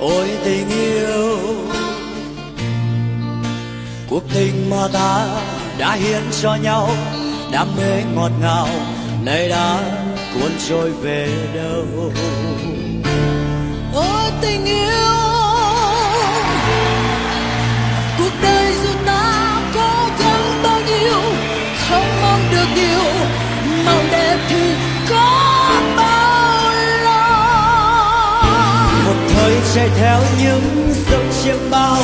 ôi tình yêu. Cuộc tình mà ta đã hiến cho nhau, đam mê ngọt ngào, nay đã cuốn trôi về đâu. Ôi tình yêu. Theo những dấu chiêm bao.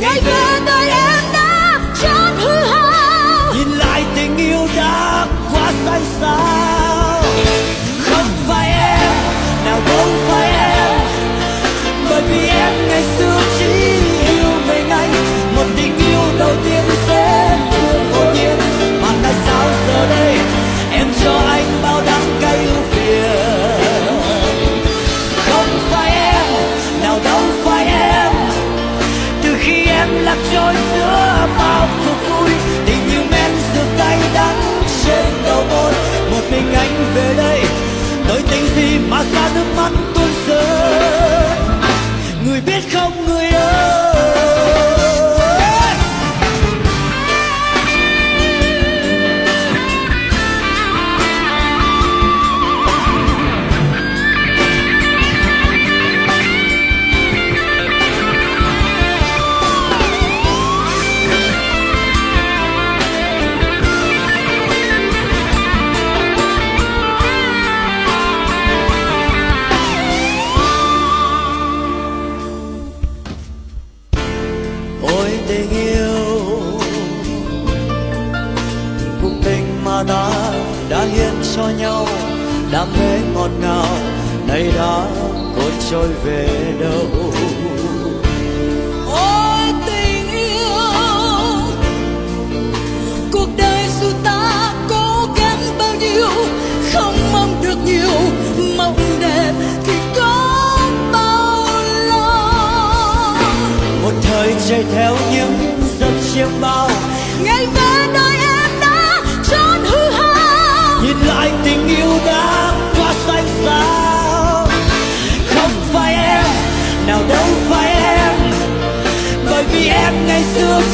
Ngày về đời em đã chót hư hao. nhìn lại tình yêu đã quá sai sao santo. Ta đã hiến cho nhau đam mê ngọt ngào nay đã cuốn trôi về đâu. Ôi tình yêu cuộc đời dù ta cố gắng bao nhiêu không mong được nhiều mong đẹp thì có bao lâu một thời chạy theo những giấc chiêm bao ngày về đời em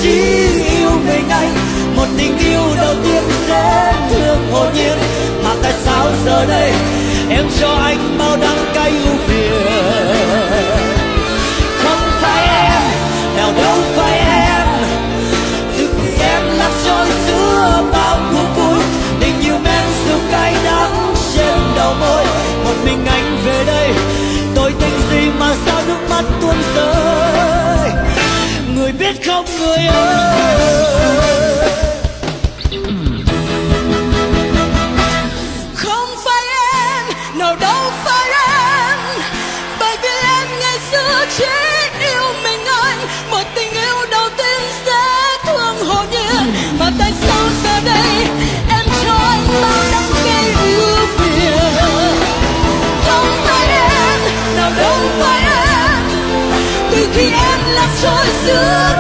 chỉ yêu mình anh, một tình yêu đầu tiên dễ thương hồn nhiên. Mà tại sao giờ đây em cho anh bao đắng cay ưu phiền? Không phải em, nào đâu phải em. Từ khi em lạc trôi giữa bao cuộc vui tình yêu men rượu cay đắng trên đầu môi. Một mình anh về đây, tôi tình gì mà sao nước mắt tuôn rơi? Người biết không, người ơi? Không phải em, nào đâu phải em. Bởi vì em ngày xưa chỉ yêu mình anh. Một tình yêu đầu tiên sẽ thương hồn nhiên. Mà tại sao giờ đây em cho anh bao đắng cay ưu phiền? Không phải em, nào đâu phải em. Từ khi em lạc trôi